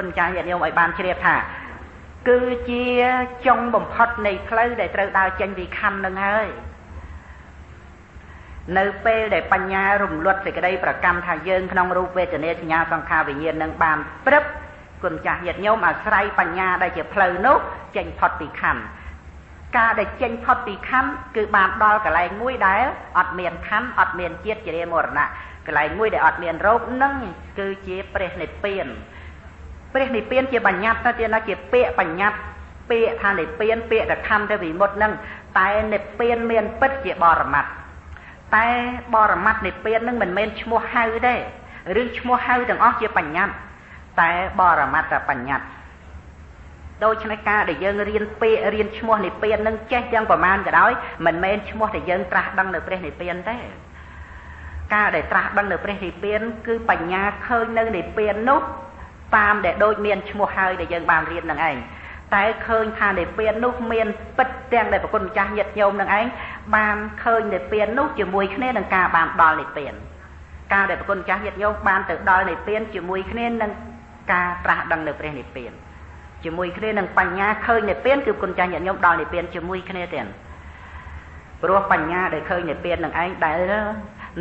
គុណចាស់ញាតិញោមឲ្យបានជ្រាបថា គឺជាចុងបំផុតនៃផ្លូវដែលត្រូវដើរចេញពីខណ្ឌនឹងហើយនៅពេលដែលបញ្ញារំលត់សេចក្តីប្រកម្មថាយើងក្នុងរូបវេទនាសញ្ញាសង្ខារវិញ្ញាណនឹងបានព្រឹបគុណចាស់ញាតិញោមអាស្រ័យបញ្ញាដែលជាផ្លូវនោះចេញផុតពីខណ្ឌការដែលចេញផុតពីខណ្ឌគឺបានដល់កន្លែងមួយដែលអត់មានខណ្ឌអត់មានជាតិជារាមរណៈកន្លែងមួយដែលអត់មានរោគនឹងគឺជាព្រះនិព្វាន ព្រះនិព្វានជាបញ្ញត្តិទៅទៀតណាជាពាក្យបញ្ញត្តិពាក្យថានិព្វានពាក្យរខំទៅវិមុតនឹងតែនិព្វានមានពិតជាបរមត្តតែបរមត្តនិព្វាននឹងមិនមែនឈ្មោះហៅទេរឿងឈ្មោះហៅទាំងអស់ជាបញ្ញត្តិតែបរមត្តបញ្ញត្តិដូច្នេះការដែលយើងរៀនពាក្យរៀនឈ្មោះនិព្វាននឹងចេះទាំងប្រមាណក៏ដោយមិនមែនឈ្មោះដែលយើងត្រាស់ដឹងនៅព្រះនិព្វានទេការដែលត្រាស់ដឹងនៅព្រះនិព្វានគឺបញ្ញាឃើញនៅនិព្វាននោះ តាមដែលដូចមានឈ្មោះហើយដែលយើងបានរៀននឹងឯងតែឃើញថានិព្វាននោះមានពិតទាំងដែលប្រគុណម្ចាស់ញាតិញោមនឹងឯងបានឃើញនិព្វាននោះជាមួយគ្នានឹងការបានដល់និព្វានការដែលប្រគុណម្ចាស់ញាតិញោមបានទៅដល់និព្វានជាមួយគ្នានឹងការត្រាស់ដឹងនៅព្រះនិព្វានជាមួយគ្នានឹងបញ្ញាឃើញនិព្វានគឺប្រគុណម្ចាស់ញាតិញោមដល់និព្វានជាមួយគ្នាទៀតព្រោះបញ្ញាដែលឃើញនិព្វាននឹងឯងដែល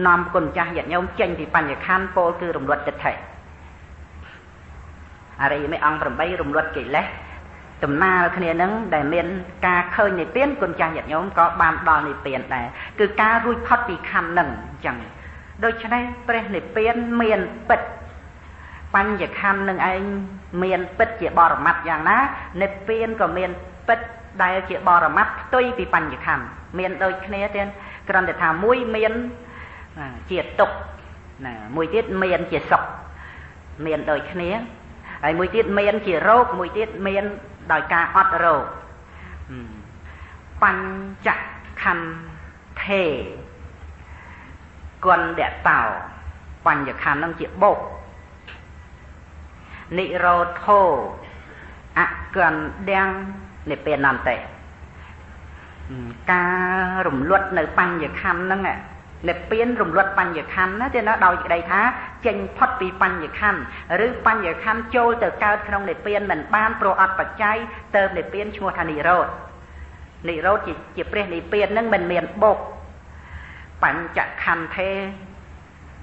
នាំគុណម្ចាស់ញាតិញោមចេញពីបញ្ញខណ្ឌពោលគឺរំលត់ចិត្តថេ អរិយមេអង្គ8រំលត់កិលេសដំណើរគ្នានឹងដែលមានការឃើញនិព្វានគុណចាស់ញាតិញោមក៏បានដល់និព្វានដែរគឺការរួចផុតពីខណ្ឌនឹងអញ្ចឹងដូច្នេះព្រះនិព្វានមានពិតបញ្ញខណ្ឌនឹងឯងមានពិតជាបរមត្តយ៉ាងណានិព្វានក៏មានពិតដែលជាបរមត្តផ្ទុយពីបញ្ញខណ្ឌមានដូចគ្នាទៀតគ្រាន់តែថាមួយមានជាទុកណាមួយទៀតមានជាសុខមានដូចគ្នា ហើយមួយទៀតមានជារោគមួយទៀតមានដោយការអត់រោគបញ្ចខន្ធេគន្ធតោបញ្ញខណ្ឌនឹងជាបុកនិរោធោអកណ្ដាំងនិព្វានន្តេការរំលត់នៅបញ្ញខណ្ឌហ្នឹង និព្វានរំលត់បញ្ញខណ្ឌណាទេណាដោយក្តីថាចេញផុតពីបញ្ញខណ្ឌឬបញ្ញខណ្ឌចូលទៅកើតក្នុងនិព្វានមិនបានព្រោះអត់បច្ច័យទៅនិព្វានឈ្មោះថានិរោធនិរោធជាជាព្រះនិព្វាននឹងមិនមានបុកបញ្ចខន្ធេ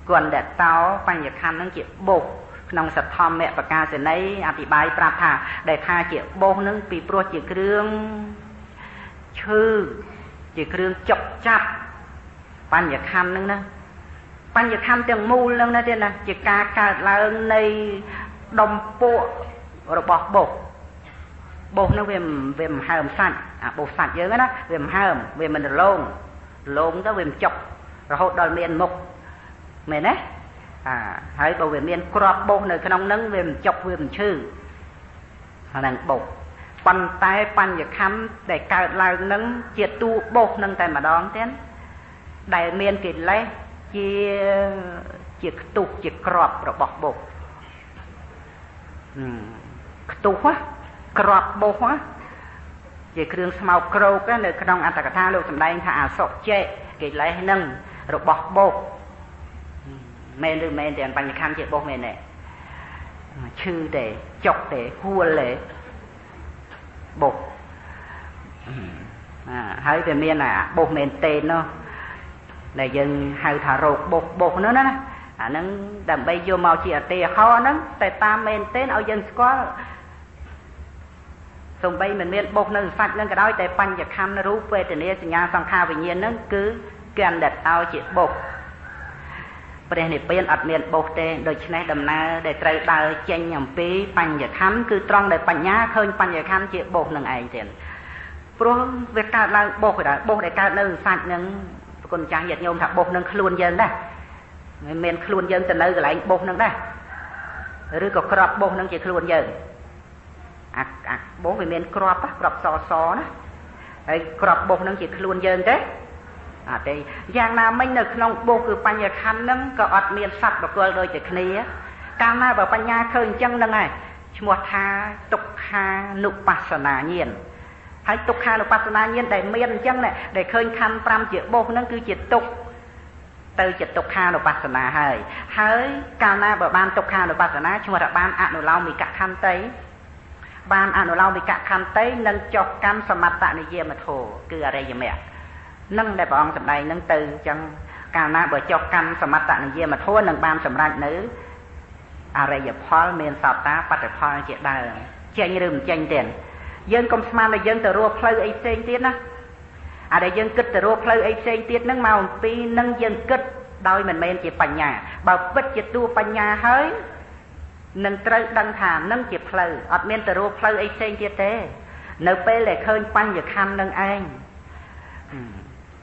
គន្ធតោបញ្ញខណ្ឌនឹងជាបុកក្នុងសទ្ធម្មបកាសនីអธิบายប្រាប់ថា ដែលថាជាបោសនឹងពីព្រោះជាគ្រឿងឈឺជាគ្រឿងចុកចាប់ បញ្ញខណ្ឌហ្នឹងណាបញ្ញខណ្ឌទាំងមូលហ្នឹងណាទៀតណាជាការកើតឡើងនៃដុំពួករបស់បុកបុកហ្នឹងវាវាមិនហើមសាច់អាបុកសាច់យើងណាវាមិនហើមវាមិនរលោងរលោងទៅវាមិនចុករហូតដល់មានមុខមែនទេអាហើយបើវាមានក្របបុកនៅក្នុងហ្នឹងវាមិនចុកវាមិនឈឺអាហ្នឹងបុកប៉ុន្តែបញ្ញខណ្ឌដែលកើតឡើងហ្នឹងជាតួបុកហ្នឹងតែម្ដងទៀត ដែលមានកិលេសជាជាខ្ទុះជាក្របរបស់បុកខ្ទុះក្របបុកជាគ្រឿងស្មោកក្រោកនៅក្នុងអត្តកថាលោកសម្ដែងថាអសុចេកិលេសនឹងរបស់បុកមែនឬមែនទាំងបញ្ញខណ្ឌជាបុកមែនទេឈឺទេចុកទេហួលទេបុកហើយវាមានអាបុកមែនទេនោះ ដែលយើងហៅថារោគបុកបុកនោះណាអាហ្នឹងដើម្បីយកមកជាអតិហោហ្នឹងតែតាមមែនទេឲ្យយើងស្គាល់សំបីមិនមានបុកនៅសាច់ហ្នឹងក៏ដោយតែបញ្ញខណ្ឌរូបវេទនាសញ្ញាសង្ខារវិញ្ញាណហ្នឹងគឺគេអណ្ដិតឲ្យជាបុកព្រះនិព្វានអត់មានបុកទេដូច្នេះដំណើរដែលត្រូវដើរចេញអំពីបញ្ញខណ្ឌគឺត្រង់ដែលបញ្ញាឃើញបញ្ញខណ្ឌជាបុកនឹងឯងទៀតព្រោះវាកើតឡើងបុកដែរបុកដែលកើតនៅសាច់ហ្នឹង គុណចាស់ញាតិញោមថាបុសនឹងខ្លួនយើងដែរមិនមែនខ្លួនយើងទៅនៅកន្លែងបុសនឹងដែរឬក៏ក្របបុសនឹងជាខ្លួនយើងអាអាបុសវាមានក្របក្របសសណាហើយក្របបុសនឹងជាខ្លួនយើងទេអត់ទេយ៉ាងណាមិញនៅក្នុងបុសគឺបញ្ញខណ្ឌនឹងក៏អត់មានសត្វបកលដូចតែគ្នាកាលណាបើបញ្ញាឃើញអញ្ចឹងហ្នឹងហើយឈ្មោះថាទុក្ខានុបស្សនាញាណ ហើយទុក្ខានុបស្សនាញាណដែលមានអញ្ចឹងដែលឃើញខណ្ឌ5ជាបុសហ្នឹងគឺជាទុក្ខទៅជាទុក្ខានុបស្សនាហើយហើយកាលណាបើបានទុក្ខានុបស្សនាឈ្មោះថាបានអនុឡោមិកខន្តីបានអនុឡោមិកខន្តីនិងចុះកម្មសមត្តនិយមធោគឺអរិយមគ្គនឹងដែលព្រះអង្គសម្ដែងនឹងទៅអញ្ចឹងកាលណាបើចុះកម្មសមត្តនិយមធោនឹងបានសម្រេចនៅអរិយផលមានសត្តាបត្តិផលជាដើមចេញឬមិនចេញទេ យើងកុំស្មានថាយើងទៅរស់ផ្លូវអីផ្សេងទៀតណាអាដែលយើងគិតទៅរកផ្លូវអីផ្សេងទៀតហ្នឹងមកអំពីនឹងយើងគិតដោយមិនមែនជាបញ្ញាបើពិតជាតួបញ្ញាហើយនឹងត្រូវដឹងថានឹងជាផ្លូវអត់មានទៅរកផ្លូវអីផ្សេងទៀតទេ នៅពេលដែលឃើញបញ្ញខណ្ឌនឹងឯង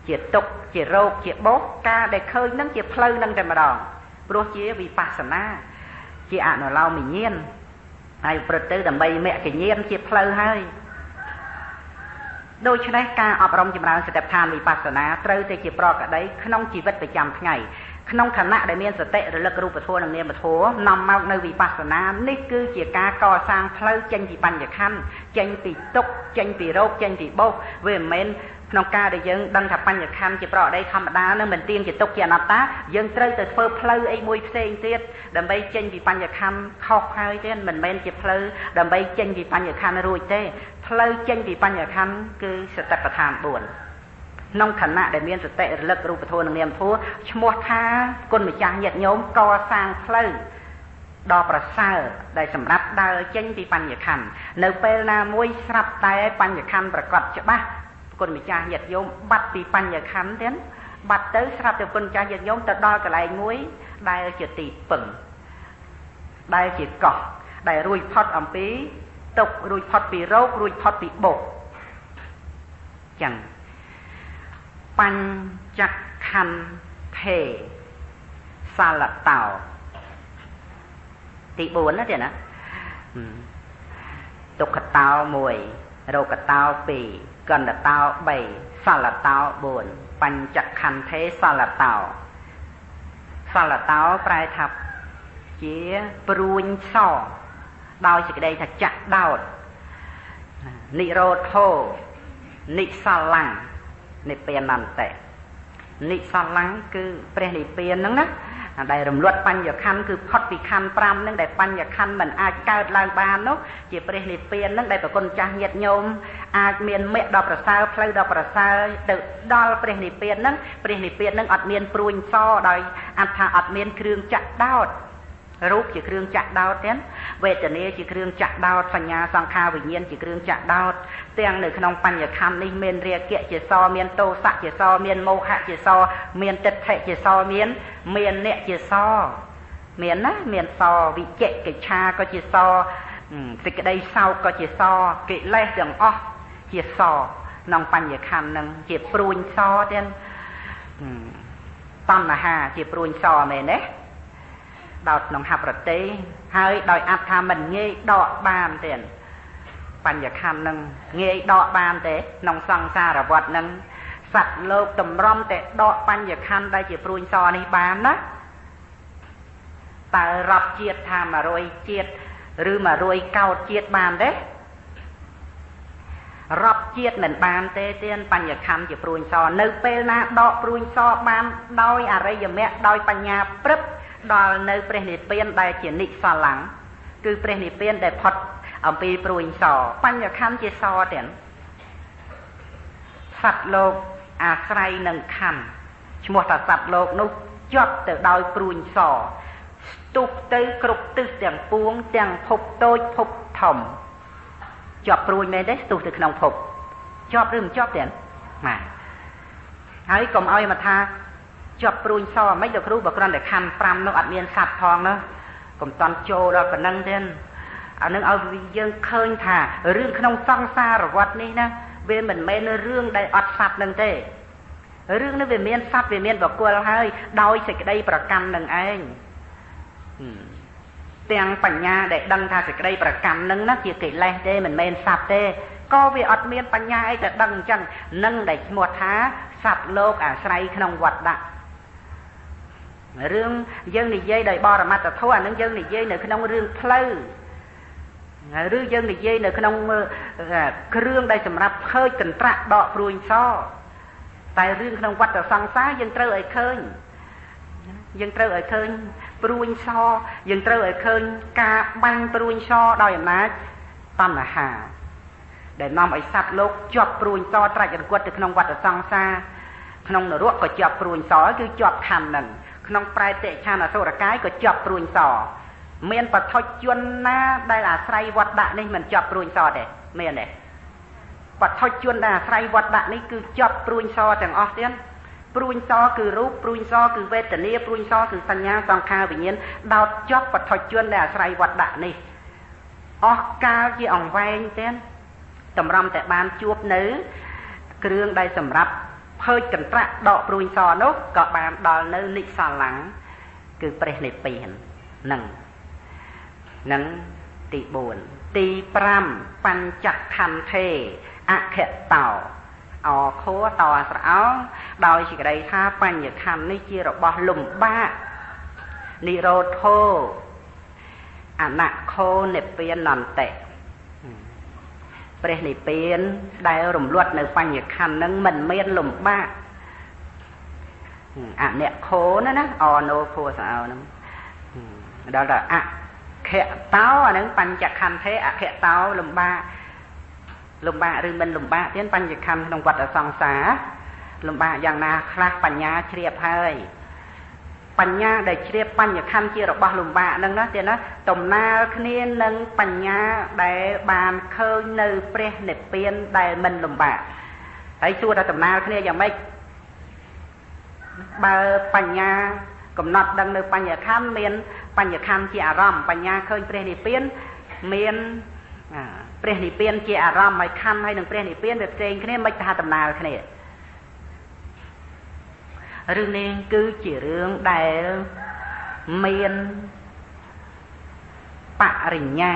ជាទុកជារោគជាបោកការដែលឃើញនឹងជាផ្លូវនឹងតែម្ដងព្រោះជាវិបស្សនា ជាអនុឡោមញ្ញាណ ហើយប្រព្រឹត្តទៅដើម្បីមគ្គញ្ញាណជាផ្លូវហើយដូច្នេះការអប់រំចម្រើនសតិប្បដ្ឋានវិបស្សនាត្រូវតែជាប្រកដីក្នុងជីវិតប្រចាំថ្ងៃក្នុងខណៈដែលមានសតិរលឹករូបធម៌និងនាមធម៌នាំមកនៅវិបស្សនានេះគឺជាការកសាងផ្លូវចេញពីបញ្ញខណ្ឌចេញពីទុក្ខចេញពីរោគចេញពីបោសវាមិនមែន ក្នុងការដែលយើងដឹងថាបញ្ញខណ្ឌជាប្រអដីធម្មតានឹងមិនទៀងជាទុកជាអនត្តាយើងត្រូវទៅធ្វើផ្លូវអីមួយផ្សេងទៀតដើម្បីចេញពីបញ្ញខណ្ឌខុសហើយទេមិនមែនជាផ្លូវដើម្បីចេញពីបញ្ញខណ្ឌរួចទេផ្លូវចេញពីបញ្ញខណ្ឌគឺសតិប្បដ្ឋាន4ក្នុងខណៈដែលមានសតិរលឹករូបធម៌និងនាមធម៌ឈ្មោះថាគុណម្ចាស់ញាតិញោមកសាងផ្លូវដ៏ប្រសើរដែលសម្រាប់ដើរចេញពីបញ្ញខណ្ឌនៅពេលណាមួយស្រាប់តែបញ្ញខណ្ឌប្រកបច្បាស់ គុណម្ចាស់ញាតិញោមបាត់ពីបញ្ញខណ្ឌទៀតបាត់ទៅស្រាប់តែគុណម្ចាស់ញាតិញោមទៅដល់កន្លែងមួយដែលជាទីពឹងដែលជាកោះដែលរួចផុតអំពីទុករួចផុតពីរោគរួចផុតពីបុកចឹងបញ្ចខន្ធេសាលតោទី4ណាទៀតណាទុក្ខតោ1រោគតោ2 កណ្ដតោ3សលតោ4បញ្ចខន្ធេសលតោសលតោប្រែថាជាព្រួញសដោយសេចក្តីថាចាក់ដោតនិរោធោនិសលੰនិព្វានន្តៈនិសលੰគឺព្រះនិព្វានហ្នឹងណា ដែលរំលត់បញ្ញខណ្ឌគឺផុតពីខណ្ឌ5ហ្នឹងដែលបញ្ញខណ្ឌមិនអាចកើតឡើងបាននោះជាព្រះនិព្វានហ្នឹងដែលប្រគុណចាស់ញាតញោមអាចមានមគ្គដ៏ប្រសើរផ្លូវដ៏ប្រសើរទៅដល់ព្រះនិព្វានហ្នឹងព្រះនិព្វានហ្នឹងអត់មានព្រួញសដោយអត្ថាអត់មានគ្រឿងចាក់ដោត រូបជាគ្រឿងចាក់ដោតទៀតវេទនាជាគ្រឿងចាក់ដោតសញ្ញាសង្ខារវិញ្ញាណជាគ្រឿងចាក់ដោតទាំងនៅក្នុងបញ្ញខណ្ឌនេះមានរាគៈជាសមានទោសៈជាសមានមោហៈជាសមានទិដ្ឋិជាសមានមានអ្នកជាសមានណាមានសវិជិកិច្ឆាក៏ជាសសេចក្តីសោកក៏ជាសកិលេសទាំងអស់ជាសក្នុងបញ្ញខណ្ឌនឹងជាព្រួញសទៀតតណ្ហាជាព្រួញសមែនទេ ដោតក្នុងហប្រតិហើយដោយអត្ថាមិនងាយដកបានទេបញ្ញខណ្ឌនឹងងាយដកបានទេក្នុងសង្សារវដ្តនឹងសត្វលោកតម្រុំតែដកបញ្ញខណ្ឌដែលជាព្រួញសនេះបានណាតើរាប់ជាតិថា100ជាតិឬ100កោតជាតិបានទេរាប់ជាតិមិនបានទេទៀនបញ្ញខណ្ឌជាព្រួញសនៅពេលណាដកព្រួញសបានដោយអរិយមគ្គដោយបញ្ញាព្រឹប ដល់នៅព្រះនិព្វានដែលជានិសលੰគឺព្រះនិព្វានដែលផុតអំពីព្រួយសបញ្ញខណ្ឌជាសទៀតសត្វលោកអាស្រ័យនឹងខណ្ឌឈ្មោះថាសត្វលោកនោះជាប់ទៅដោយព្រួយសស្ទុះទៅគ្រប់ទិសទាំងពួងទាំងភពតូចភពធំជាប់ព្រួយមែនទេស្ទុះទៅក្នុងភពជាប់ឬមិនជាប់ទេបាទហើយកុំឲ្យមកថា ជាប់ព្រួញសអមិនលោកគ្រូបើគ្រាន់តែខណ្ឌ5នោះអត់មានសັບផងនោះកុំតន់ចូលដល់ប៉ុណ្្នឹងទេអានឹងឲ្យយើងឃើញថារឿងក្នុងសង្សារវត្តនេះណាវាមិនមែនរឿងដែលអត់សັບនឹងទេរឿងនេះវាមានសັບវាមានបកលហើយដោយសេចក្តីប្រកម្មនឹងឯងទាំងបញ្ញាដែលដឹងថាសេចក្តីប្រកម្មនឹងណាជាកិលេសទេមិនមែនសັບទេក៏វាអត់មានបញ្ញាអីទៅដឹងអញ្ចឹងនឹងដែលឈ្មោះថាសត្វលោកអាស្រ័យក្នុងវត្តដាក់ រឿងយើងនិយាយដោយបរមត្តធម៌អានឹងយើងនិយាយនៅក្នុងរឿងផ្លូវឬយើងនិយាយនៅក្នុងគ្រឿងដែលសម្រាប់ភើចកន្ត្រាក់ដកព្រួយសតែរឿងក្នុងវត្តសង្សារយើងត្រូវឲ្យឃើញយើងត្រូវឲ្យឃើញព្រួញសយើងត្រូវឲ្យឃើញការបាញ់ព្រួញសដោយអំណាចតណ្ហាដែលនាំឲ្យសត្វលោកជាប់ព្រួញសត្រាច់រង្គត់ទៅក្នុងវដ្តសង្សារក្នុងនរកក៏ជាប់ព្រួញសគឺជាប់ខណ្ឌនឹង ក្នុងប្រែតិឆានអសុរកាយក៏ជាប់ព្រួញសមានបឋិជនណា ដែលអាស្រ័យវត្តដាក់នេះមិនជាប់ព្រួញសទេមានទេបឋិជនដែលអាស្រ័យវត្តដាក់នេះគឺជាប់ព្រួញសទាំងអស់ទៀតព្រួញសគឺរូបព្រួញសគឺវេទនាព្រួញសគឺសញ្ញាសង្ខារវិញ្ញាណដោតជាប់បឋិជនដែលអាស្រ័យវត្តដាក់នេះអស់កាលជាអង្វែងទៀតតម្រាំតែបានជួបនៅ គ្រឿងដែលសម្រាប់ ភើចកន្ត្រាក់ដកព្រួញសនោះក៏បានដល់នៅនិសឡੰងគឺព្រះនិព្វាននឹងនឹងទី4ទី5បញ្ចខន្ធេអខតោអខោតអស្រអោដោយសេចក្តីថាបញ្ញខណ្ឌនេះជារបស់លំបាកនិរោធោអនខោនិព្វានន្តៈ ព្រះនិព្វានដែលរំលត់នៅបញ្ញខណ្ឌនឹងមិនមានលំបាកអអ្នកខោណាណាអណូខោសអោហ្នឹងដល់តែអខៈតោអាហ្នឹងបញ្ចខន្ធេអខៈតោលំបាកលំបាកឬមិនលំបាកទៀតបញ្ញខណ្ឌក្នុងវត្តសង្សារលំបាកយ៉ាងណាខ្លះបញ្ញាជ្រាបហើយ បញ្ញាដែលជ្រាបបញ្ញខណ្ឌជារបស់លំបាកហ្នឹងណាទៀតណាតំណាលគ្នានឹងបញ្ញាដែលបានឃើញនៅព្រះនិព្វានដែលមិនលំបាកហើយសួរថាតំណាលគ្នាយ៉ាងម៉េចបើបញ្ញាកំណត់ដឹងនៅបញ្ញខណ្ឌមានបញ្ញខណ្ឌជាអារម្មណ៍បញ្ញាឃើញព្រះនិព្វានមានព្រះនិព្វានជាអារម្មណ៍ហើយខណ្ឌហើយនឹងព្រះនិព្វានវាផ្សេងគ្នាមិនថាដំណើរគ្នា រឿងនេះគឺជារឿងដែលមានបរិញ្ញា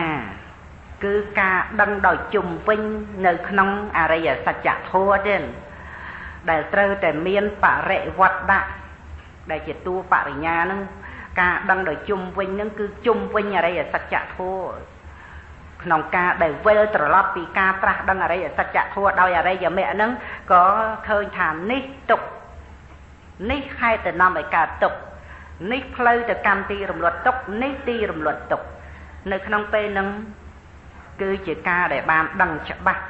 គឺការដឹងដោយជុំវិញនៅក្នុងអរិយសច្ចធម៌ទេដែលត្រូវតែមានបរិវត្តៈដែលជាតួបរិញ្ញានឹងការដឹងដោយជុំវិញនឹងគឺជុំវិញអរិយសច្ចធម៌ក្នុងការដែលវិលត្រឡប់ពីការត្រាស់ដឹងអរិយសច្ចធម៌ដោយអរិយមគ្គហ្នឹងក៏ឃើញថានេះទុក នេះខែទៅនាំឲ្យកើតទុកនេះផ្លូវទៅកម្មទីរំលត់ទុកនេះទីរំលត់ទុកនៅក្នុងពេលហ្នឹងគឺជាការដែលបានដឹងច្បាស់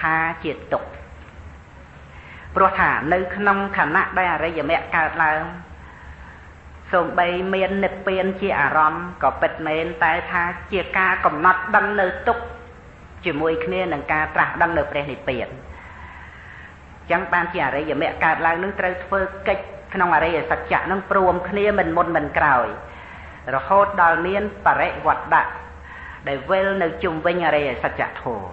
ថាជាទុកព្រោះថានៅក្នុងខណៈដែលអរិយមគ្គកើតឡើងសូម្បីមាននិព្វានជាអារម្មណ៍ក៏ពិតមែនតែថាជាការកំណត់ដឹងនៅទុកជាមួយគ្នានឹងការត្រាស់ដឹងនៅព្រះនិព្វាន ចឹងបានជាអរិយមគ្គកើតឡើងនឹងត្រូវធ្វើកិច្ចក្នុងអរិយសច្ចៈនឹងព្រមគ្នាមិនមុនមិនក្រោយ រហូតដល់មានបរិវត្តៈដែលវិលនៅជុំវិញអរិយសច្ចៈធម៌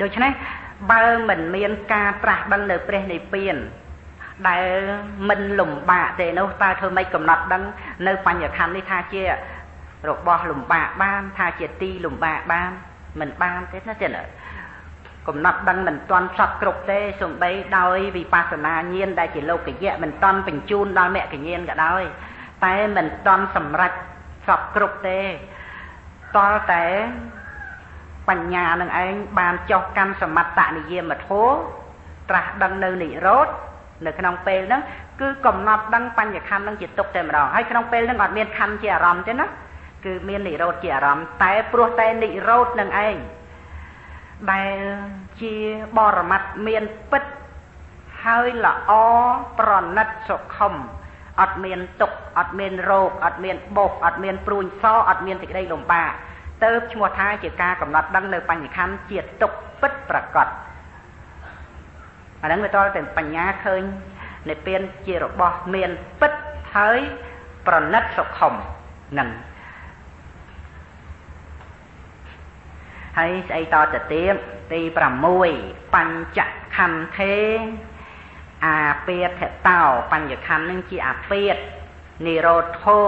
ដូច្នេះបើមិនមានការត្រាស់ដឹងនៅព្រះនិព្វាន ដែលមិនលំបាកទេនោះតើធ្វើម៉េចកំណត់ដឹង នៅបញ្ញខណ្ឌនេះថាជារបស់លំបាកបាន ថាជាទីលំបាកបានមិនបានទេណាទេណា កំណត់ដឹងមិនទាន់សពគ្រប់ទេសំបីដោយវិបស្សនាញាណដែលជាលោកយៈមិនទាន់បញ្ជូនដល់មគ្គញាណក៏ដោយតែមិនទាន់សម្រេចសពគ្រប់ទេតលតែបញ្ញានឹងឯងបានចុះកម្មសមត្តនិយមធម៌ត្រាស់ដឹងនៅនិរោធនៅក្នុងពេលហ្នឹងគឺកំណត់ដឹងបញ្ញខណ្ឌនឹងជាទុកតែម្ដងហើយក្នុងពេលហ្នឹងអត់មានខណ្ឌជាអារម្មណ៍ទេណាគឺមាននិរោធជាអារម្មណ៍តែព្រោះតែនិរោធនឹងឯង ដែលជាបរមត្តមានពិតហើយល្អប្រណិតសុខុមអត់មានទុកអត់មានរោគអត់មានបោកអត់មានព្រួញសអត់មានសេចក្តីលំបាកទៅឈ្មោះថាជាការកំណត់ដឹងនៅបញ្ញខណ្ឌជាទុកពិតប្រកបអាហ្នឹងវាតតែបញ្ញាឃើញនិព្វានជារបស់មានពិតហើយប្រណិតសុខុមនឹង ហើយស្អីតទៅទៀតទី6បញ្ចខន្ធេអាពេតតោបញ្ញខណ្ឌនឹងជាអាពេតនិរោធោ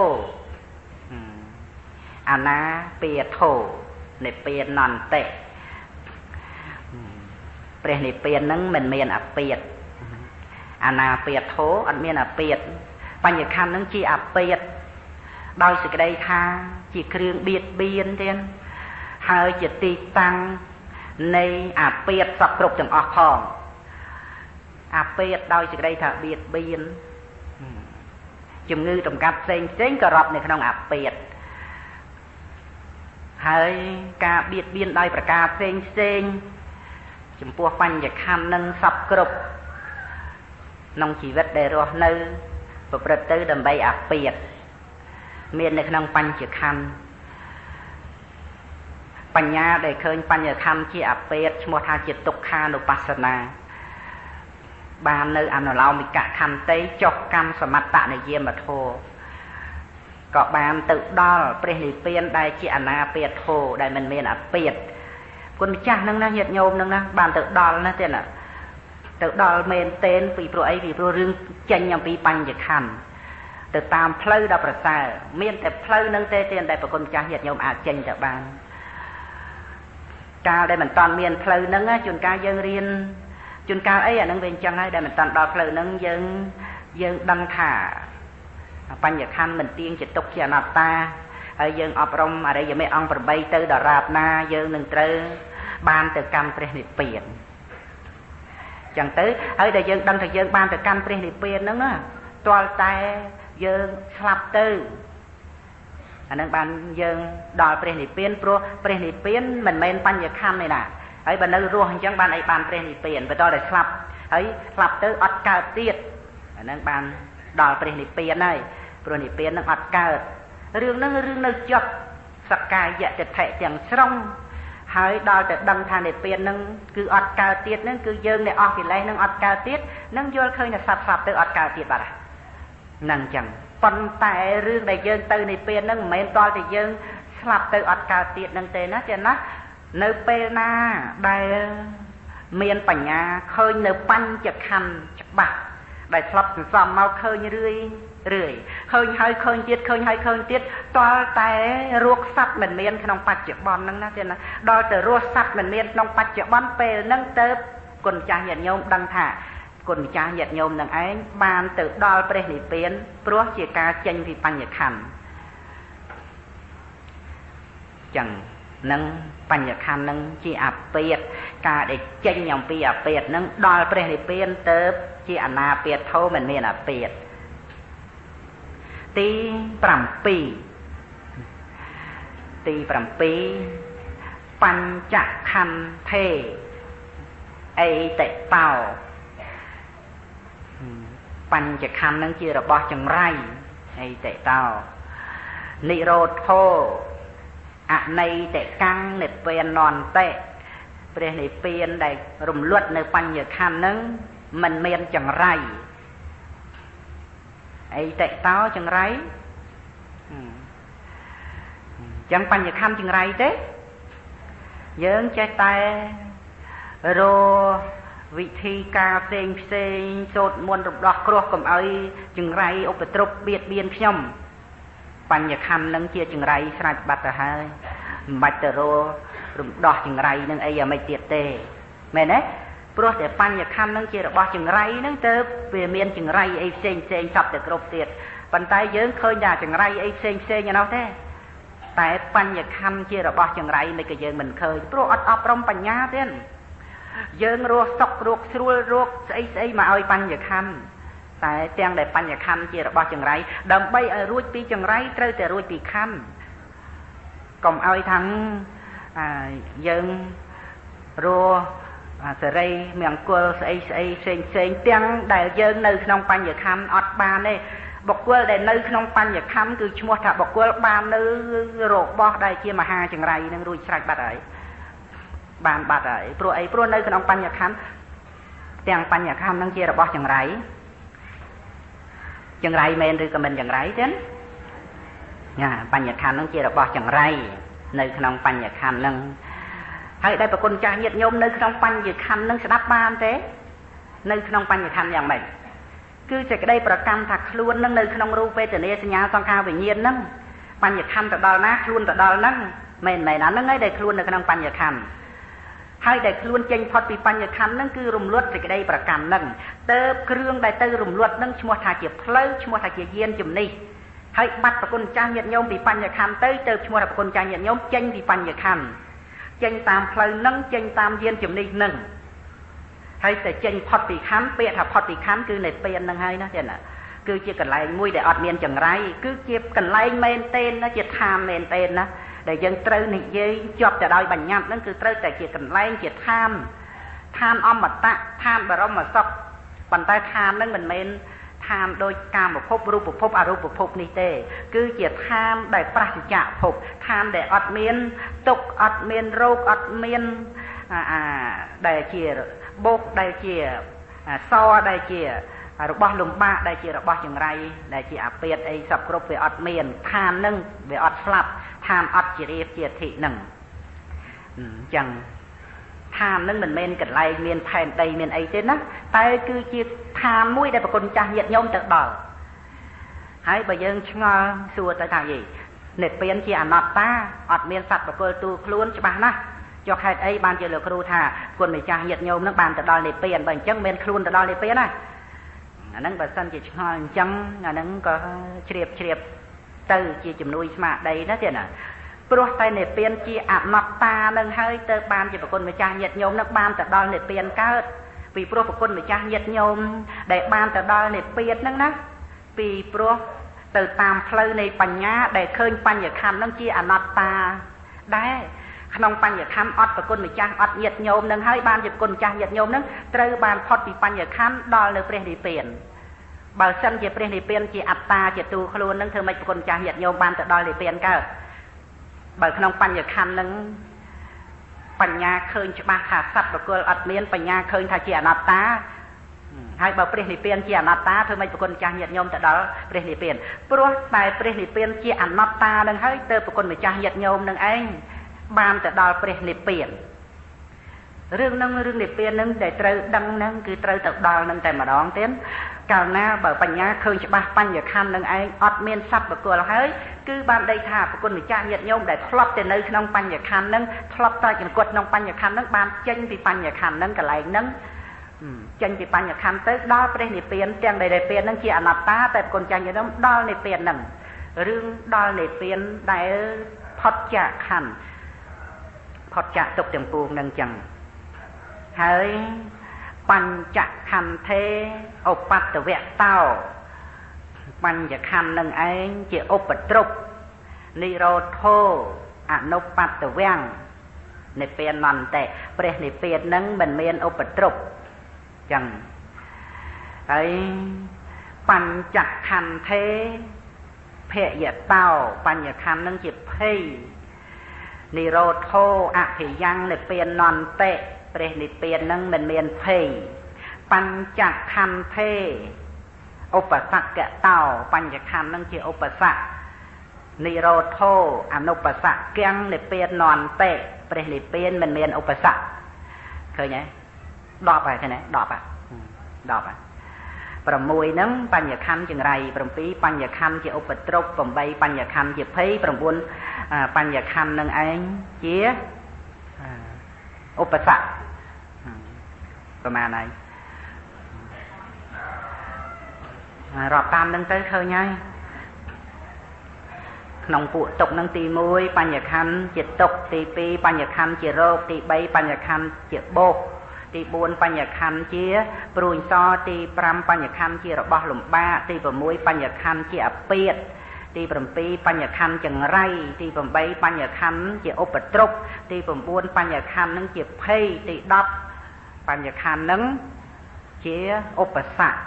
អាណាពេធោនិព្វានន្តេព្រះនិព្វាននឹងមិនមានអាពាតអាណាពាតធោអត់មានអាពាតបញ្ញខណ្ឌនឹងជាអាពាតដោយសេចក្តីថាជាគ្រឿងបៀតបៀនទៀត ហើយជាទីតាំងនៃអាពាតសពគ្រប់ទាំងអស់ផងអាពេតដោយសេចក្តីថាបៀតបៀនជំងឺតម្កាត់ផ្សេងផ្សេងក៏រាប់នៅក្នុងអាពេតហើយការបៀតបៀនដោយប្រការផ្សេងផ្សេងចំពោះបញ្ញខណ្ឌនឹងសពគ្រប់ក្នុងជីវិតដែលរស់នៅ ប្រព្រឹត្តទៅដើម្បីអាពាតមាននៅក្នុងបញ្ញខណ្ឌ បញ្ញាដែលឃើញបញ្ញខណ្ឌជាអាពេតឈ្មោះថាជាទុក្ខានុបស្សនា បាននៅអនុឡោមិកខន្តីចុះកម្មសមត្តនិយមធោក៏បានទៅដល់ព្រះនិព្វានដែលជាអនាពាតធោដែលមិនមានអាពាតគុណម្ចាស់នឹងណាញាតិញោមនឹងណាបានទៅដល់ណាទៀតណាទៅដល់មែនតេនពីព្រោះអីពីព្រោះរឿងចេញអំពីបញ្ញខណ្ឌទៅតាមផ្លូវដ៏ប្រសើរមានតែផ្លូវនឹងទេទៀតដែលប្រគុណចាស់ញាតិញោមអាចចេញទៅបាន កាលដែលមិនតាន់មានផ្លូវហ្នឹងជួនកាលយើងរៀនជួនកាលអីអាហ្នឹងវាអញ្ចឹងហើយដែលមិនតាន់ដល់ផ្លូវហ្នឹងយើងយើងដឹងថាបញ្ញខណ្ឌមិនទៀងជាទុកជាអនត្តាហើយយើងអប់រំអរិយមេអង្គ8ទៅដល់រាបណាយើងនឹងត្រូវបានទៅកម្មព្រះនិព្វានចឹងទៅហើយដែលយើងដឹងថាយើងបានទៅកម្មព្រះនិព្វានហ្នឹងណាទាល់តែយើងស្លាប់ទៅ អានឹងបានយើងដល់ព្រះនិព្វានព្រោះព្រះនិព្វានមិនមែនបញ្ញខណ្ឌទេណាហើយបើនៅរស់អញ្ចឹងបានអីបានព្រះនិព្វានបន្តតែស្លាប់ហើយស្លាប់ទៅអត់កើតទៀតអានឹងបានដល់ព្រះនិព្វានហើយព្រោះនិព្វាននឹងអត់កើតរឿងហ្នឹងរឿងនៅចត់សកាយតិថិទាំងស្រុងហើយដល់តែដឹងថានិព្វាននឹងគឺអត់កើតទៀតនឹងគឺយើងដែលអស់កិលេសនឹងអត់កើតទៀតនឹងយល់ឃើញថាសត្វស្លាប់ទៅអត់កើតទៀតបាត់ហ្នឹងអញ្ចឹង ប៉ុន្តែរឿងដែលយើងទៅនិព្វាននឹងមិនមែនតល់តែយើងស្លាប់ទៅអត់កើតទៀតនឹងទេណាចាណានៅពេលណាដែលមានបញ្ញាឃើញនៅបញ្ចខណ្ឌច្បាស់ដែលឆ្លប់សន្សំមកឃើញរឿយរឿយឃើញហើយឃើញទៀតឃើញហើយឃើញទៀតតលតែរស់សัตว์មិនមានក្នុងបច្ចុប្បន្នហ្នឹងណាទៀតណាដល់ទៅរស់សัตว์មិនមានក្នុងបច្ចុប្បន្នពេលហ្នឹងទៅគុណចាស់ញាតិញោមដឹងថា គុណម្ចាស់ញាតិញោមនឹងឯងបានទៅដល់ព្រះនិព្វានព្រោះជាការចេញពីបញ្ញខណ្ឌចឹងនឹងបញ្ញខណ្ឌនឹងជាអពាតការដែលចេញអំពីអពាតនឹងដល់ព្រះនិព្វានទៅជាអនាពាតធោមិនមានអពាតទី7ទី7បញ្ចខន្ធេអេតិតោ បញ្ចខន្ធនឹងជារបស់ចង្រៃអេតិតោនិរោធោអន័យតិកាំងនិព្វាននន្តិព្រះនិព្វានដែលរំលត់នៅបញ្ញខណ្ឌនឹងមិនមានចង្រៃអីតិតោចង្រៃចឹងបញ្ញខណ្ឌចង្រៃទេយើងចេះតែរ វិធីការផ្សេងផ្សេងសូត្រមន្តរំដោះគ្រោះកុំឲ្យចង្រៃឧបទ្រពបៀតបៀនខ្ញុំ បញ្ញខណ្ឌនឹងជាចង្រៃស្រេចបាត់ទៅហើយមិនបាច់ទៅររំដោះចង្រៃនឹងអីអាមិនទៀតទេមែនទេព្រោះតែបញ្ញខណ្ឌនឹងជារបស់ចង្រៃនឹងទៅវាមានចង្រៃអីផ្សេងផ្សេងសពទៅគ្រប់ទៀតប៉ុន្តែយើងឃើញថាចង្រៃអីផ្សេងផ្សេងឯនោះទេតែបញ្ញខណ្ឌជារបស់ចង្រៃមិនក៏យើងមិនឃើញព្រោះអត់អប់រំបញ្ញាទេ យើងរស់សុខរោគស្រួលរោគស្អីស្អីមកឲ្យបញ្ញខណ្ឌតែទាំងដែលបញ្ញខណ្ឌជារបស់ចង្រៃដើម្បីឲ្យរួចពីចង្រៃត្រូវតែរួចពីខណ្ឌកុំឲ្យថាយើងរស់សេរីមង្គលស្អីស្អីផ្សេងផ្សេងទាំងដែលយើងនៅក្នុងបញ្ញខណ្ឌអត់បានទេបុគ្គលដែលនៅក្នុងបញ្ញខណ្ឌគឺឈ្មោះថាបុគ្គលបាននៅរបស់ដែលជាមហាចង្រៃនឹងរួចស្រេចបាត់ហើយ បានបាត់ហើយព្រោះអីព្រោះនៅក្នុងបញ្ញខណ្ឌទាំងបញ្ញខណ្ឌនឹងជារបស់ចង្រៃចង្រៃមែនឬក៏មិនចង្រៃទេណាបញ្ញខណ្ឌនឹងជារបស់ចង្រៃនៅក្នុងបញ្ញខណ្ឌនឹងហើយដែលប្រគុណចាស់ញាតិញោមនៅក្នុងបញ្ញខណ្ឌនឹងស្ដាប់បានទេ នៅក្នុងបញ្ញខណ្ឌយ៉ាងម៉េចគឺសេចក្តីប្រកម្មថាខ្លួននឹងនៅក្នុងរូបវេទនាសញ្ញាសង្ខារវិញ្ញាណនឹងបញ្ញខណ្ឌទៅដល់ណាខ្លួនទៅដល់ហ្នឹងមែនមែនអាហ្នឹងហើយដែលខ្លួននៅក្នុងបញ្ញខណ្ឌ ហើយដែលខ្លួនចេញផុតពីបញ្ញខណ្ឌហ្នឹងគឺរំលត់សេចក្តីប្រកម្មហ្នឹងទៅគ្រឿងដែលទៅរំលត់ហ្នឹងឈ្មោះថាជាផ្លូវឈ្មោះថាជាយានជំនិះហើយបាត់ប្រគុណចាស់ញាតិញោមពីបញ្ញខណ្ឌទៅទៅឈ្មោះថាប្រគុណចាស់ញាតិញោមចេញពីបញ្ញខណ្ឌចេញតាមផ្លូវនឹងចេញតាមយានជំនិះនឹងហើយតែចេញផុតពីខណ្ឌពាក្យថាផុតពីខណ្ឌគឺនៅពៀនហ្នឹងហើយណាទេណាគឺជាកន្លែងមួយដែលអត់មានចង្រៃគឺជាកន្លែងមែនទេណាជាឋានមែនទេណា ដែលយើងត្រូវនិយាយជាប់ទៅដោយបញ្ញត្តិហ្នឹងគឺត្រូវតែជាកន្លែងជាឋានឋានអមតៈឋានបរមសុខប៉ុន្តែឋានហ្នឹងមិនមែនឋានដោយកាមភពរូបភពអរូបភពនេះទេ គឺជាឋានដែលប្រសិជ្ជភពឋានដែលអត់មានទុកអត់មានរោគអត់មានអាដែលជាបោកដែលជាសដែលជារបស់លំបាកដែលជារបស់ចង្រៃដែលជាអាពាតអីសពគ្រប់វាអត់មានឋាននឹងវាអត់ស្លាប់ ឋានអត់ជារៀបជាធិនឹងអញ្ចឹងឋាននឹងមិនមែនកន្លែងមានផែនដីមានអីទេណាតែគឺជាឋានមួយដែលប្រគុណចាស់ញាតិញោមទៅដល់ហើយបើយើងឆ្ងល់សួរទៅថាយីនិព្វានជាអនត្តាអត់មានសត្វបកលទូខ្លួនច្បាស់ណាស់ចុះហេតុអីបានជាលោកគ្រូថាគុណម្ចាស់ញាតិញោមនឹងបានទៅដល់និព្វានបើអញ្ចឹងមានខ្លួនទៅដល់និព្វានណាអាហ្នឹងបើសិនជាឆ្ងល់អញ្ចឹងអាហ្នឹងក៏ជ្រាបជ្រាប ទៅជាជំនួយស្មារតីណាទៀតណាព្រោះតែនិព្វានជាអនត្តានឹងហើយទៅបានជាប្រគុណម្ចាស់ញាតិញោមនឹងបានទៅដល់និព្វានកើតពីព្រោះប្រគុណម្ចាស់ញាតិញោមដែលបានទៅដល់និព្វានហ្នឹងណាពីព្រោះទៅតាមផ្លូវនៃបញ្ញាដែលឃើញបញ្ញខណ្ឌហ្នឹងជាអនត្តាដែរក្នុងបញ្ញខណ្ឌអត់ប្រគុណម្ចាស់អត់ញាតញោមនឹងហើយបានជាប្រគុណម្ចាស់ញាតញោមនឹងត្រូវបានផុតពីបញ្ញខណ្ឌដល់នៅព្រះនិព្វាន បើសិនជាព្រះនិព្វានជាអត្តាជាទូខ្លួននឹងធ្វើម៉េចប្រគុណម្ចាស់ញាតញោមបានទៅដល់និព្វានកើតបើក្នុងបញ្ញខណ្ឌនឹងបញ្ញាឃើញច្បាស់ថាសត្វប្រគល់អត់មានបញ្ញាឃើញថាជាអនត្តាហើយបើព្រះនិព្វានជាអនត្តាធ្វើម៉េចប្រគុណម្ចាស់ញាតិញោមទៅដល់ព្រះនិព្វានព្រោះតែព្រះនិព្វានជាអនត្តានឹងហើយទៅប្រគុណម្ចាស់ញាតិញោមនឹងឯងបានទៅដល់ព្រះនិព្វានរឿងហ្នឹងរឿងនិព្វានហ្នឹងដែលត្រូវដឹងហ្នឹងគឺត្រូវទៅដល់ហ្នឹងតែម្ដងទៀត កាលណាបើបញ្ញាឃើញច្បាស់បញ្ញខណ្ឌនឹងឯងអត់មានសត្វបកលហើយគឺបានដីថាប្រគុណម្ចាស់ញាតិញោមដែលធ្លាប់ទៅនៅក្នុងបញ្ញខណ្ឌហ្នឹងធ្លាប់តែចង្កត់ក្នុងបញ្ញខណ្ឌហ្នឹងបានចេញពីបញ្ញខណ្ឌហ្នឹងកន្លែងហ្នឹងចេញពីបញ្ញខណ្ឌទៅដល់ព្រះនិព្វានទាំងដែលនិព្វានហ្នឹងជាអនត្តាតែប្រគុណចាស់ញាតិញោមដល់និព្វានហ្នឹងរឿងដល់និព្វានដែលផុតចាកខណ្ឌផុតចាកទុកទាំងពួងនឹងចឹងហើយ បញ្ចខន្ធេឧបតវៈតោបញ្ចខន្ធនឹងឯងជាឧបទ្រពនិរោធោអនុបតវៈនិព្វានន្តិព្រះនិព្វាននឹងមិនមានឧបទ្រពចឹងហើយបញ្ចខន្ធេភយតោបញ្ញខន្ធនឹងជាភ័យនិរោធោអភិយ៉ាងនិព្វានន្តិ ព្រះនិព្វាននឹងមិនមានភ័យបញ្ចខន្ធេឧបសគ្គតោបញ្ចខន្ធនឹងជាឧបសគ្គនិរោធោអនុបសគ្គៀងនិព្វាននន្តិព្រះនិព្វានមិនមានឧបសគ្គឃើញទេ10ហើយឃើញទេ10ហ่ะ10ហ่ะ6ហ្នឹងបញ្ញខណ្ឌចង្រៃ7បញ្ញខណ្ឌជាឧបទ្រព8បញ្ញខណ្ឌជាភ័យ9បញ្ញខណ្ឌនឹងឯងជា ឧបសគ្គប្រមាណហើយរាប់តាមនឹងទៅឃើញហើយក្នុងពួកទុកនឹងទី1បញ្ញខណ្ឌជាទុកទី2បញ្ញខណ្ឌជារោគទី3បញ្ញខណ្ឌជាបោកទី4បញ្ញខណ្ឌជាព្រួយសទី5បញ្ញខណ្ឌជារបស់លំបាកទី6បញ្ញខណ្ឌជាអពាត ទី7បញ្ញខណ្ឌចង្រៃទី8បញ្ញខណ្ឌជាឧបទ្រពទី9បញ្ញខណ្ឌនឹងជាភ័យទី10បញ្ញខណ្ឌនឹងជាឧបសគ្គ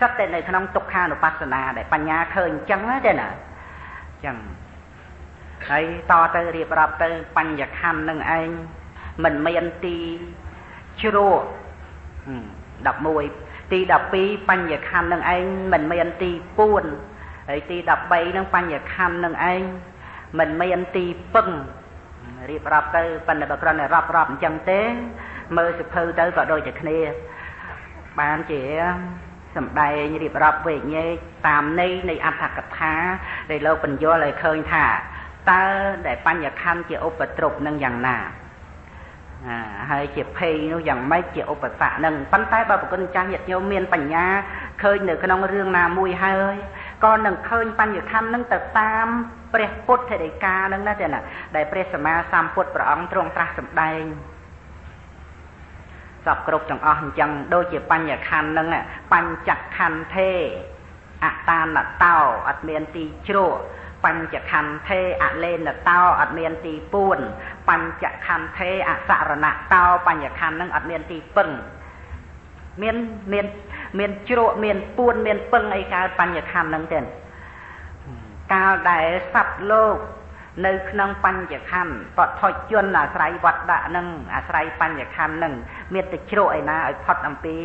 សិតតែនៅក្នុងទុក្ខានុបស្សនាដែលបញ្ញាឃើញអញ្ចឹងទេណាអញ្ចឹងហើយតទៅរៀបរាប់ទៅបញ្ញខណ្ឌនឹងឯងមិនមានទីជ្រក់11ទី12បញ្ញខណ្ឌនឹងឯងមិនមានទីពួន ហើយទី13នឹងបញ្ញខណ្ឌនឹងឯងមិនមានទីពឹងរៀបរាប់ទៅប៉ុន្តែបើគ្រាន់តែរាប់រាប់អញ្ចឹងទេ មើលសិភៅទៅក៏ដូចតែគ្នា បានជាសំដែងរៀបរាប់វេញេតាមន័យនៃអត្ថកថាដែលលោកបញ្យល់ឲ្យឃើញថាតើដែលបញ្ញខណ្ឌជាឧបទ្រពនឹងយ៉ាងណាហើយជាភ័យនោះយ៉ាងម៉េចជាឧបសគ្គនឹងប៉ុន្តែបើប្រគុណចាស់ញាតិញោមមានបញ្ញាឃើញនៅក្នុងរឿងណាមួយហើយ ក៏នឹងឃើញបញ្ញខណ្ឌនឹងទៅតាមព្រះពុទ្ធដីកានឹងណាទេណាដែលព្រះសម្មាសម្ពុទ្ធព្រះអង្គទ្រង់ត្រាស់សម្ដែងសពគ្រប់ទាំងអស់អញ្ចឹងដូចជាបញ្ញខណ្ឌហ្នឹងបញ្ចខណ្ឌទេអតានតោអត់មានទីជ្រក់បញ្ចខន្ធទេអលេនតោអត់មានទីពួនបញ្ចខន្ធទេអសរណតោបញ្ញខន្ធនឹងអត់មានទីពឹង មានមានមានជ្រក់មានពួនមានពឹងអីកើតបញ្ញខន្ធនឹងទេកាលដែលសត្វលោកនៅក្នុងបញ្ញខណ្ឌបថុជនអាស្រ័យវត្តដាក់នឹងអាស្រ័យបញ្ញខណ្ឌនឹងមានតែជ្រក់ឯណាឲ្យផុតអំពី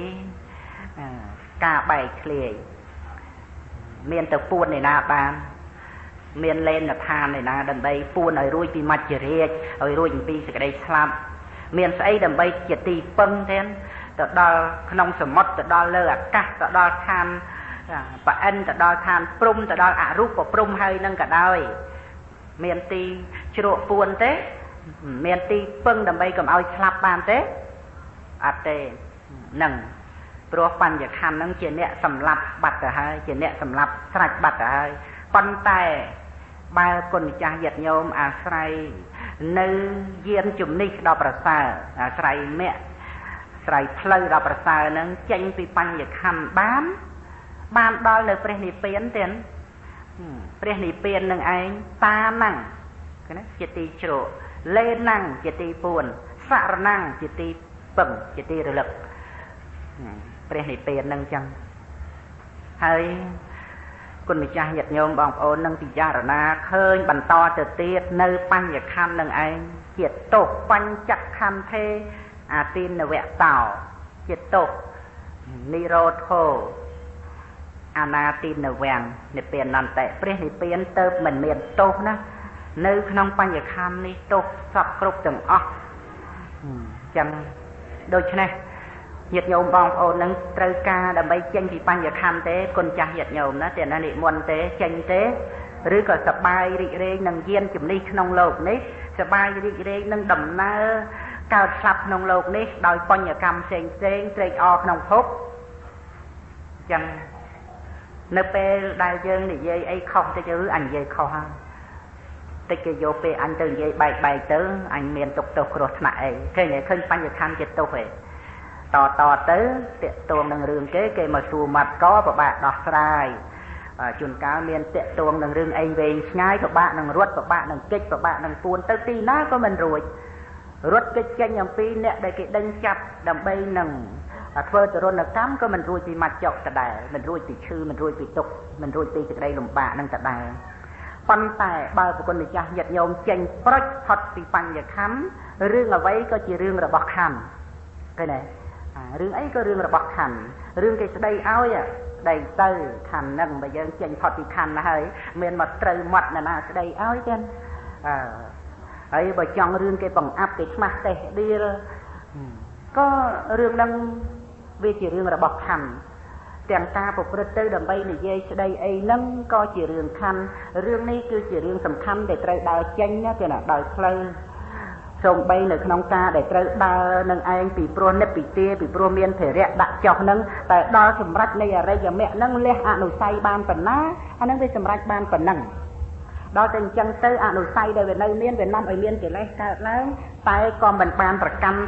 ការបែកធ្លាយមានទៅពួនឯណាបានមានលេនឋានឯណាដើម្បីពួនឲ្យរួចពីមច្ចរាជឲ្យរួចអំពីសេចក្តីស្លាប់មានស្អីដើម្បីជាទីពឹងទេ ទៅដល់ក្នុងសមុទ្រទៅដល់លើអាកាសទៅដល់ឋានប្រអិនទៅដល់ឋានព្រំទៅដល់អរូបព្រំហើយនឹងក៏ដោយមានទីជ្រក់ពួនទេមានទីពឹងដើម្បីកុំឲ្យស្លាប់បានទេអត់ទេនឹងព្រោះបញ្ញខណ្ឌនឹងជាអ្នកសម្លាប់បាត់ទៅហើយជាអ្នកសម្លាប់ស្រាច់បាត់ទៅហើយប៉ុន្តែបើគុណម្ចាស់យត្តញោមអាស្រ័យនៅយានជំនិះដល់ប្រសើរអាស្រ័យមគ្គ ស្រ័យផ្លូវដល់ប្រសើរនឹងចេញពីបញ្ញខណ្ឌបាន បានដល់នៅព្រះនិព្វានទៀតព្រះនិព្វាននឹងឯងតាណាំងណាជាទីជ្រកលេណាំងជាទីពួនសរណាំងជាទីពឹងជាទីរលឹកព្រះនិព្វាននឹងចឹងហើយគុណម្ចាស់ញាតិញោមបងប្អូននឹងពិចារណាឃើញបន្តទៅទៀតនៅបញ្ញខណ្ឌនឹងឯងជាទុកបញ្ចខណ្ឌទេ អាទីនវៈតោជាទុកនិរោធោអនាទីនវៈនិព្វានន្តៈព្រះនិព្វានទៅមិនមានទោសណានៅក្នុងបញ្ញខណ្ឌនេះទោសសពគ្រប់ទាំងអស់ចឹងដូច្នេះញាតិញោមបងប្អូននឹងត្រូវការដើម្បីចេញពីបញ្ញខណ្ឌទេគុណចាស់ញាតិញោមណាទាំងនិមន្តទេចេញទេឬក៏សបាយរីករាយនឹងយានជំនិះក្នុងលោកនេះសបាយរីករាយនឹងដំណើរ កើតស្លាប់ក្នុងលោកនេះដោយបញ្ញកម្មផ្សេងផ្សេងត្រេកអរក្នុងភពចឹងនៅពេលដែលយើងនិយាយអីខុសតិចឬអញនិយាយខុសហើយតិចគេយកពេលអញទៅនិយាយបែកបែកទៅអញមានទុកទោសគ្រោះថ្នាក់អីឃើញឃើញបញ្ញខណ្ឌជាទោសឯងតតទៅតាកតួងនឹងរឿងគេគេមកសួរមាត់កពិបាកដោះស្រាយជួនកាលមានតាកតួងនឹងរឿងអីវែងឆ្ងាយពិបាកនឹងរត់ពិបាកនឹងគេចពិបាកនឹងពួនទៅទីណាក៏មិនរួច រត់កិច្ចចេញអំពីអ្នកដែលគេដេញចាប់ដើម្បីនឹងធ្វើទរណកម្មក៏មិនរួចពីមាត់ចុកដដែលមិនរួចពីឈឺមិនរួចពីទុកមិនរួចពីសេចក្តីលំបាកនឹងដដែលប៉ុន្តែបើប្រគុណម្ចាស់ញាតិញោមចេញប្រុចផុតពីបញ្ញខណ្ឌរឿងអ្វីក៏ជារឿងរបស់ខណ្ឌឃើញទេរឿងអីក៏រឿងរបស់ខណ្ឌរឿងគេស្ដីឲ្យស្ដីទៅខណ្ឌហ្នឹងបើយើងចេញផុតពីខណ្ឌណាហើយមានមកត្រូវមាត់ណាណាស្ដីឲ្យទៀតអឺ ហើយបើចង់រឿងគេបង្អាប់គេខ្មាស់តេះដៀលក៏រឿងហ្នឹងវាជារឿងរបស់ខណ្ឌទាំងការប្រព្រឹត្តទៅដើម្បីនិយាយស្ដីអីហ្នឹងក៏ជារឿងខណ្ឌរឿងនេះគឺជារឿងសំខាន់ដែលត្រូវដើរចេញណាគេណាដោយផ្លូវសូម្បីនៅក្នុងការដែលត្រូវដើរនឹងឯងពីព្រោះនិព្វិទាពីព្រោះមានធរៈដាក់ចុះនឹងតែដល់សម្រាប់នៃអរិយមគ្គនឹងលះអនុស័យបានប៉ុណ្ណាអានឹងវាសម្រាប់បានប៉ុណ្ណឹង ដល់តែអញ្ចឹងទៅអនុស័យដែលវានៅមានវានាំឲ្យមានកិលេសកើតឡើងតែក៏មិនបានប្រកាន់